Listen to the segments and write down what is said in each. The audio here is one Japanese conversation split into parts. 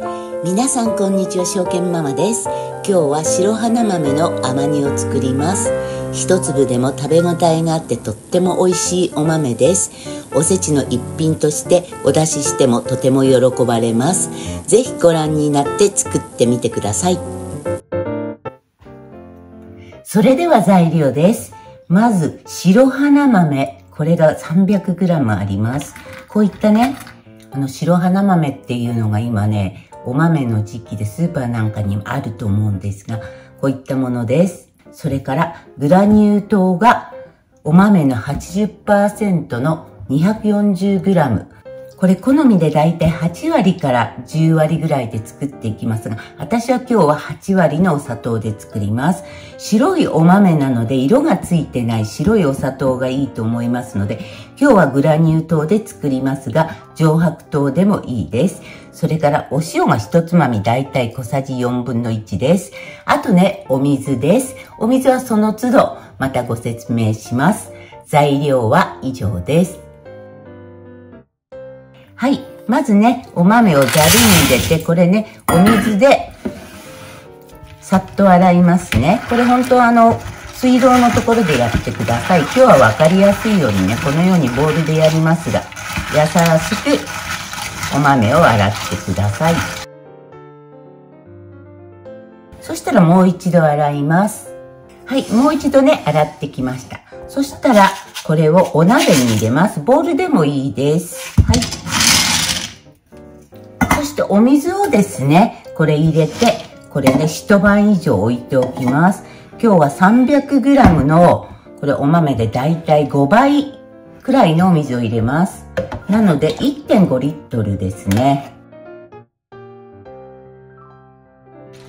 皆さんこんにちは証券ママです。今日は白花豆の甘煮を作ります。一粒でも食べ応えがあってとっても美味しいお豆です。おせちの一品としてお出ししてもとても喜ばれます。ぜひご覧になって作ってみてください。それでは材料です。まず白花豆。これが 300g あります。こういったねあの白花豆っていうのが今ねお豆の時期でスーパーなんかにもあると思うんですが、こういったものです。それからグラニュー糖がお豆の80%の 240g。これ好みでだいたい8割から10割ぐらいで作っていきますが、私は今日は8割のお砂糖で作ります。白いお豆なので色がついてない白いお砂糖がいいと思いますので、今日はグラニュー糖で作りますが、上白糖でもいいです。それからお塩が一つまみだいたい小さじ4分の1です。あとね、お水です。お水はその都度またご説明します。材料は以上です。はい。まずね、お豆をざるに入れて、これね、お水で、さっと洗いますね。これ本当あの、水道のところでやってください。今日はわかりやすいようにね、このようにボウルでやりますが、優しくお豆を洗ってください。そしたらもう一度洗います。はい、もう一度ね、洗ってきました。そしたら、これをお鍋に入れます。ボウルでもいいです。はい。お水をですね、これ入れて、これね、一晩以上置いておきます。今日は 300g の、これお豆でだいたい5倍くらいのお水を入れます。なので1.5リットルですね。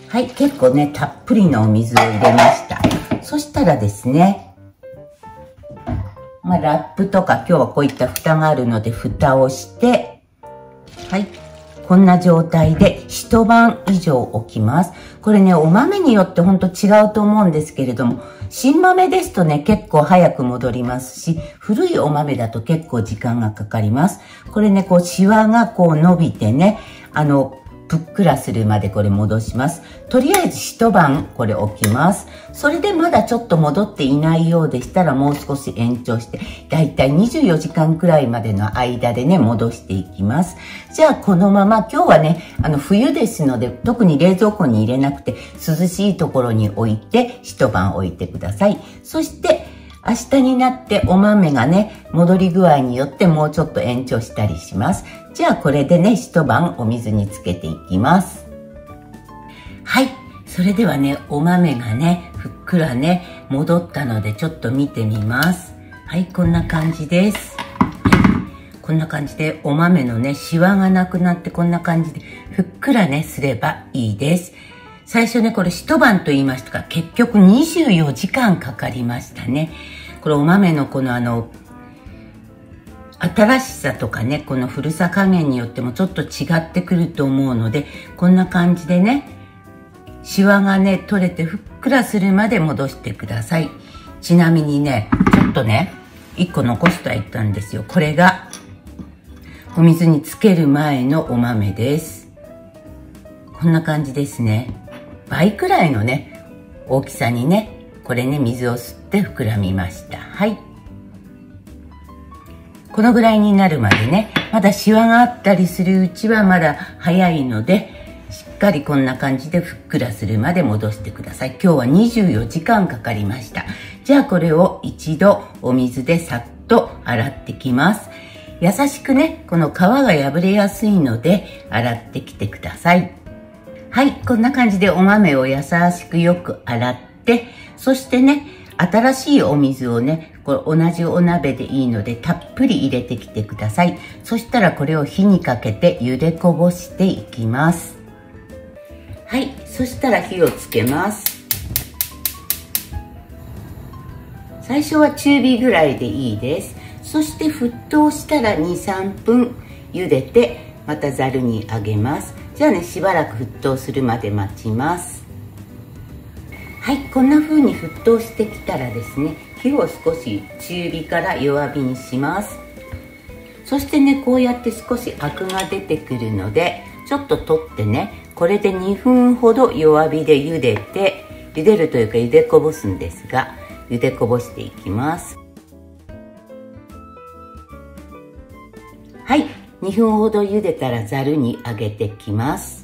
はい、結構ね、たっぷりのお水を入れました。そしたらですね、まあ、ラップとか今日はこういった蓋があるので蓋をして、はい、こんな状態で一晩以上置きます。これね、お豆によってほんと違うと思うんですけれども、新豆ですとね、結構早く戻りますし、古いお豆だと結構時間がかかります。これね、こう、シワがこう伸びてね、あの、ぷっくらするまでこれ戻します。とりあえず一晩これ置きます。それでまだちょっと戻っていないようでしたらもう少し延長して、だいたい24時間くらいまでの間でね、戻していきます。じゃあこのまま今日はね、あの冬ですので特に冷蔵庫に入れなくて涼しいところに置いて一晩置いてください。そして明日になってお豆がね、戻り具合によってもうちょっと延長したりします。じゃあこれでね、一晩お水につけていきます。はい。それではね、お豆がね、ふっくらね、戻ったのでちょっと見てみます。はい、こんな感じです。こんな感じでお豆のね、シワがなくなってこんな感じでふっくらね、すればいいです。最初ね、これ一晩と言いましたが、結局24時間かかりましたね。これお豆のこのあの、新しさとかね、この古さ加減によってもちょっと違ってくると思うので、こんな感じでね、シワがね、取れてふっくらするまで戻してください。ちなみにね、ちょっとね、1個残すとは言ったんですよ。これが、お水につける前のお豆です。こんな感じですね。倍くらいのね、大きさにね、これね、水を吸って膨らみました。はい。このぐらいになるまでね、まだシワがあったりするうちはまだ早いので、しっかりこんな感じでふっくらするまで戻してください。今日は24時間かかりました。じゃあこれを一度お水でさっと洗ってきます。優しくね、この皮が破れやすいので洗ってきてください。はい、こんな感じでお豆を優しくよく洗って、そしてね、新しいお水をね、これ同じお鍋でいいのでたっぷり入れてきてください。そしたらこれを火にかけて茹でこぼしていきます。はい、そしたら火をつけます。最初は中火ぐらいでいいです。そして沸騰したら2、3分茹でてまたざるにあげます。じゃあねしばらく沸騰するまで待ちますはいこんな風に沸騰してきたらですね火を少し中火から弱火にします。そしてねこうやって少しアクが出てくるのでちょっと取ってねこれで2分ほど弱火で茹でて茹でるというか茹でこぼすんですが茹でこぼしていきます。はい2分ほど茹でたらざるにあげてきます。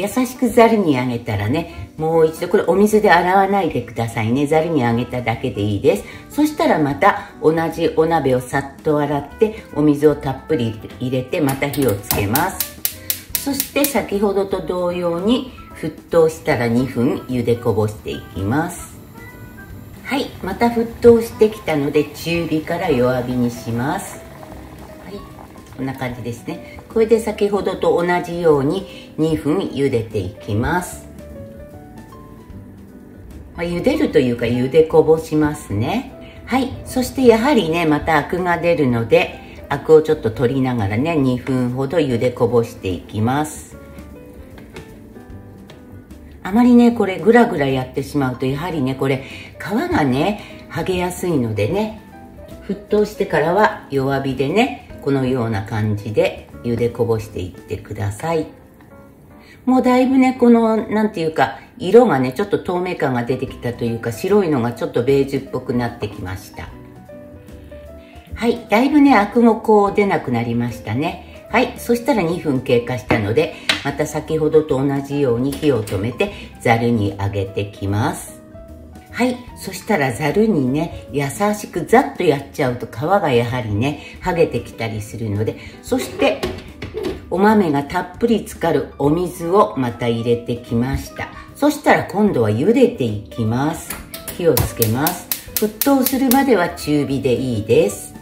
優しくざるにあげたらねもう一度これお水で洗わないでくださいね。ざるにあげただけでいいです。そしたらまた同じお鍋をさっと洗ってお水をたっぷり入れてまた火をつけます。そして先ほどと同様に沸騰したら2分茹でこぼしていきます。はい。また沸騰してきたので中火から弱火にします。はい。こんな感じですね。これで先ほどと同じように2分茹でていきます。まあ、茹でるというか茹でこぼしますね。はい。そしてやはりねまたアクが出るのでアクをちょっと取りながらね2分ほど茹でこぼしていきます。あまりねこれグラグラやってしまうとやはりねこれ皮がね剥げやすいのでね沸騰してからは弱火でねこのような感じで茹でこぼしていってくださいもうだいぶねこの何ていうか色がねちょっと透明感が出てきたというか白いのがちょっとベージュっぽくなってきましたはいだいぶねアクもこう出なくなりましたねはい。そしたら2分経過したので、また先ほどと同じように火を止めて、ざるに上げてきます。はい。そしたらざるにね、優しくざっとやっちゃうと皮がやはりね、剥げてきたりするので、そして、お豆がたっぷり浸かるお水をまた入れてきました。そしたら今度は茹でていきます。火をつけます。沸騰するまでは中火でいいです。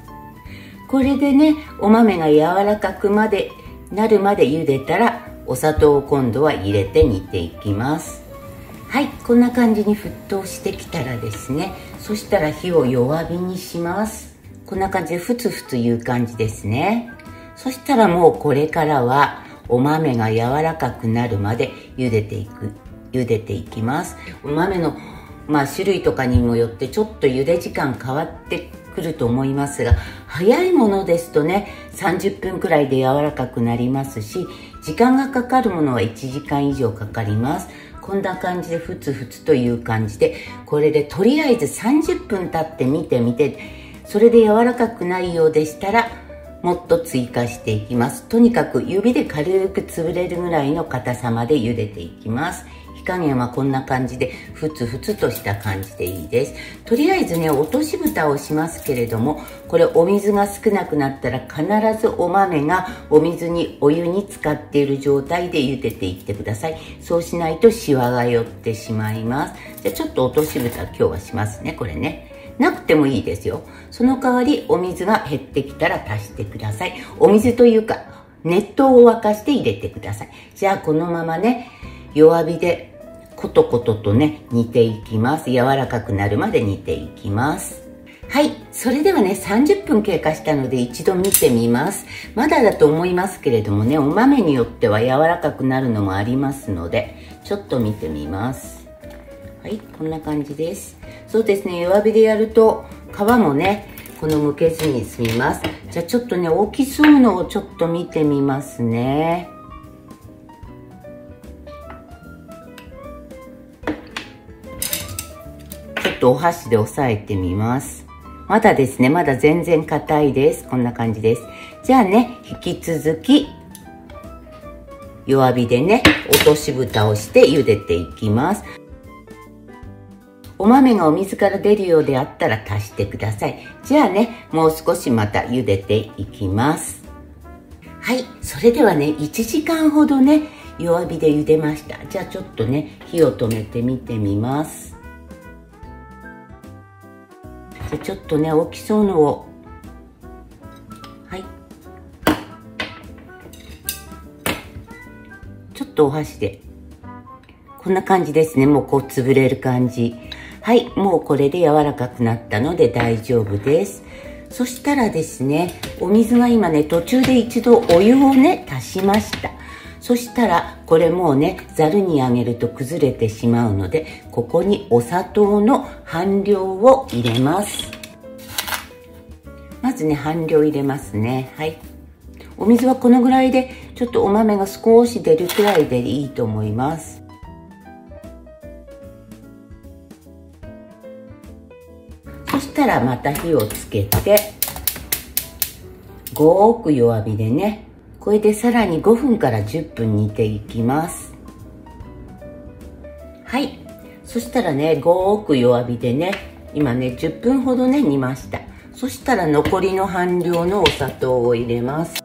これでねお豆が柔らかくまでなるまで茹でたらお砂糖を今度は入れて煮ていきますはいこんな感じに沸騰してきたらですねそしたら火を弱火にします。こんな感じでふつふついう感じですね。そしたらもうこれからはお豆が柔らかくなるまで茹でていく茹でていきます。お豆のまあ種類とかにもよってちょっと茹で時間変わってくると思いますが早いものですとね30分くらいで柔らかくなりますし時間がかかるものは1時間以上かかります。こんな感じでふつふつという感じでこれでとりあえず30分経って見てみてそれで柔らかくないようでしたらもっと追加していきます。とにかく指で軽く潰れるぐらいの硬さまで茹でていきます。加減はこんな感じでふつふつとした感じでいいです。とりあえずね落とし蓋をしますけれどもこれお水が少なくなったら必ずお豆がお水にお湯に浸かっている状態で茹でていってください。そうしないとシワが寄ってしまいます。じゃあちょっと落とし蓋今日はしますねこれね。なくてもいいですよ。その代わりお水が減ってきたら足してください。お水というか熱湯を沸かして入れてください。じゃあこのままね弱火でコトコトとね、煮ていきます。柔らかくなるまで煮ていきます。はい。それではね、30分経過したので一度見てみます。まだだと思いますけれどもね、お豆によっては柔らかくなるのもありますので、ちょっと見てみます。はい、こんな感じです。そうですね、弱火でやると皮もね、このむけずに済みます。じゃあちょっとね、大きそうのをちょっと見てみますね。っとお箸で押さえてみます。まだですね、まだ全然硬いです。こんな感じです。じゃあね、引き続き、弱火でね、落とし蓋をして茹でていきます。お豆がお水から出るようであったら足してください。じゃあね、もう少しまた茹でていきます。はい、それではね、1時間ほどね、弱火で茹でました。じゃあちょっとね、火を止めてみてみます。ちょっとね大きそうのを。はい。ちょっとお箸で。こんな感じですね。もうこう潰れる感じ。はい。もうこれで柔らかくなったので大丈夫です。そしたらですねお水が今ね途中で一度お湯をね足しました。そしたらこれもうねざるにあげると崩れてしまうのでここにお砂糖の半量を入れます。まずね半量入れますね。はい。お水はこのぐらいでちょっとお豆が少し出るくらいでいいと思います。そしたらまた火をつけてごく弱火でねこれでさらに5分から10分煮ていきます。はい。そしたらねごく弱火でね今ね10分ほどね煮ました。そしたら残りの半量のお砂糖を入れます。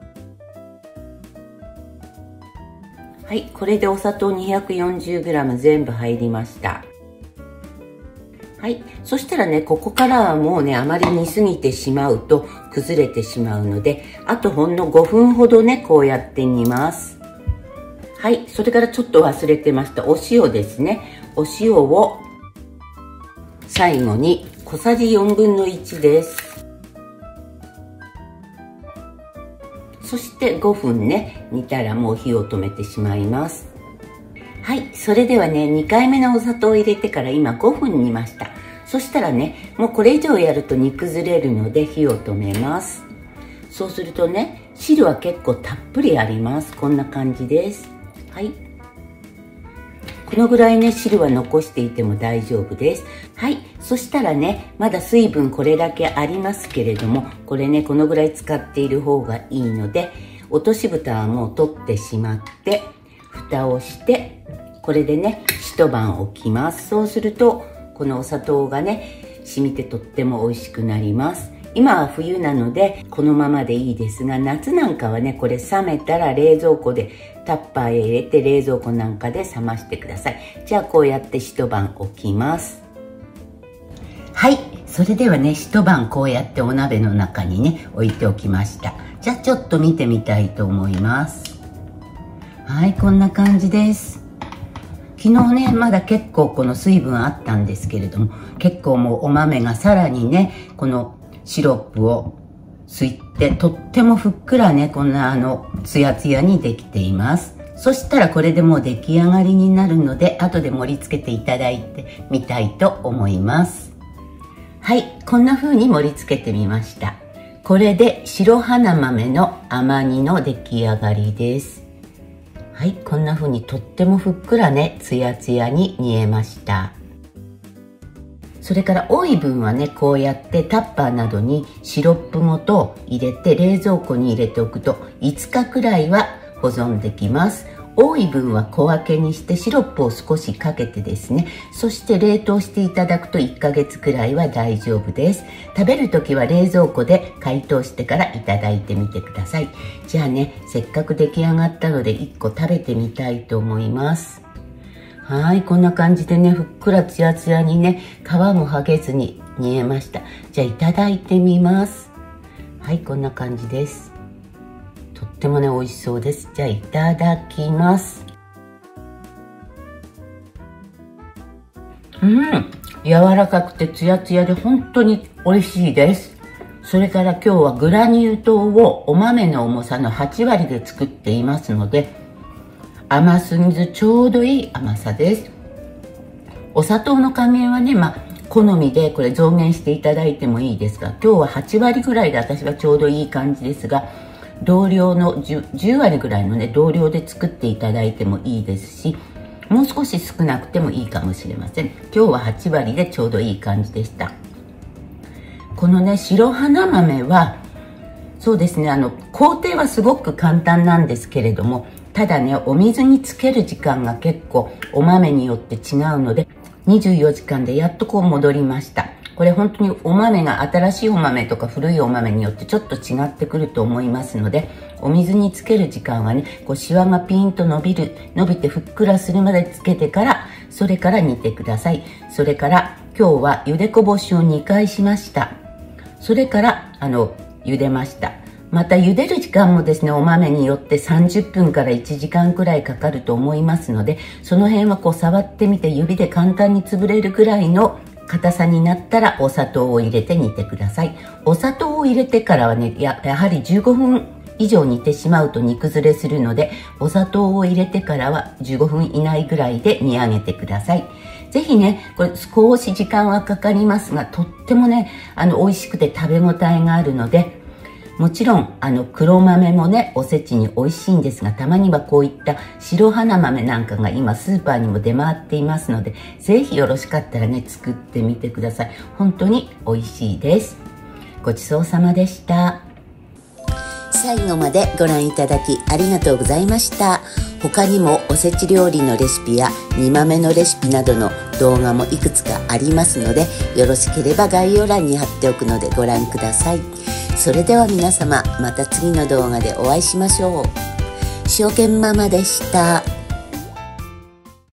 はい。これでお砂糖 240g 全部入りました。はい。そしたらね、ここからはもうね、あまり煮すぎてしまうと崩れてしまうので、あとほんの5分ほどね、こうやって煮ます。はい。それからちょっと忘れてました。お塩ですね。お塩を最後に小さじ4分の1です。そして5分ね、煮たらもう火を止めてしまいます。はい。それではね、2回目のお砂糖を入れてから今5分煮ました。そしたらね、もうこれ以上やると煮崩れるので火を止めます。そうするとね、汁は結構たっぷりあります。こんな感じです。はい。このぐらいね、汁は残していても大丈夫です。はい。そしたらね、まだ水分これだけありますけれども、これね、このぐらい使っている方がいいので、落とし蓋はもう取ってしまって、蓋をしてこれでね一晩置きますそうするとこのお砂糖がね染みてとっても美味しくなります。今は冬なのでこのままでいいですが夏なんかはねこれ冷めたら冷蔵庫でタッパーへ入れて冷蔵庫なんかで冷ましてください。じゃあこうやって一晩置きます。はい。それではね一晩こうやってお鍋の中にね置いておきました。じゃあちょっと見てみたいと思います。はいこんな感じです。昨日ね、まだ結構この水分あったんですけれども、結構もうお豆がさらにね、このシロップを吸って、とってもふっくらね、こんなあの、ツヤツヤにできています。そしたらこれでもう出来上がりになるので、後で盛り付けていただいてみたいと思います。はい、こんな風に盛り付けてみました。これで白花豆の甘煮の出来上がりです。はい、こんな風にとってもふっくらね、ツヤツヤに煮えました。それから多い分はね、こうやってタッパーなどにシロップごと入れて冷蔵庫に入れておくと5日くらいは保存できます。多い分は小分けにしてシロップを少しかけてですねそして冷凍していただくと1ヶ月くらいは大丈夫です。食べる時は冷蔵庫で解凍してからいただいてみてください。じゃあねせっかく出来上がったので1個食べてみたいと思います。はいこんな感じでねふっくらツヤツヤにね皮も剥げずに煮えました。じゃあいただいてみます。はいこんな感じです。ってもね、美味しそうです。じゃあ、いただきます。うん。柔らかくてツヤツヤで本当に美味しいです。それから今日はグラニュー糖をお豆の重さの8割で作っていますので、甘すぎずちょうどいい甘さです。お砂糖の加減はね、まあ、好みでこれ増減していただいてもいいですが、今日は8割ぐらいで私はちょうどいい感じですが、同量の 10, 10割ぐらいのね同量で作っていただいてもいいですしもう少し少なくてもいいかもしれません。今日は8割でちょうどいい感じでした。このね白花豆はそうですねあの工程はすごく簡単なんですけれどもただねお水につける時間が結構お豆によって違うので24時間でやっとこう戻りました。これ本当にお豆が新しいお豆とか古いお豆によってちょっと違ってくると思いますのでお水につける時間はねこうシワがピンと伸びる伸びてふっくらするまでつけてからそれから煮てください。それから今日は茹でこぼしを2回しました。それからあの茹でました。また茹でる時間もですねお豆によって30分から1時間くらいかかると思いますのでその辺はこう触ってみて指で簡単に潰れるくらいの硬さになったらお砂糖を入れて煮てください。お砂糖を入れてからはねややはり15分以上煮てしまうと煮崩れするのでお砂糖を入れてからは15分以内ぐらいで煮上げてください。ぜひねこれ少し時間はかかりますがとってもねあの美味しくて食べ応えがあるのでもちろん、あの、黒豆もね、おせちに美味しいんですが、たまにはこういった白花豆なんかが今スーパーにも出回っていますので、ぜひよろしかったらね、作ってみてください。本当に美味しいです。ごちそうさまでした。最後までご覧いただきありがとうございました。他にもおせち料理のレシピや煮豆のレシピなどの動画もいくつかありますのでよろしければ概要欄に貼っておくのでご覧くださいそれでは皆様また次の動画でお会いしましょう証券ママでした。